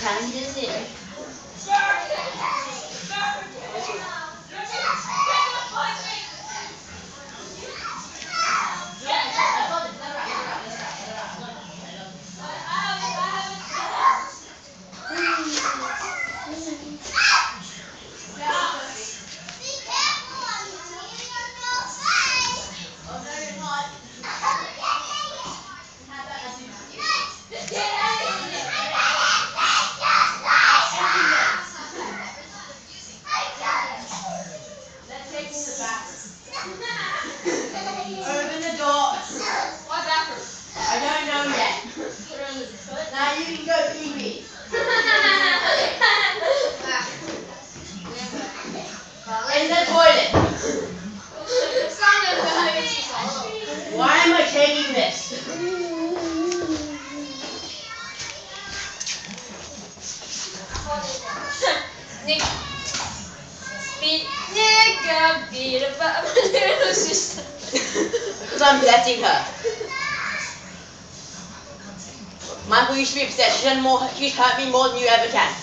看这的 Open the door. Why backwards? I don't know yet. Now you can go pee pee. In the toilet. Why am I taking this? Nick. Beat nigga I'm letting her. Michael, you should be obsessed. She's more. She's hurt me more than you ever can.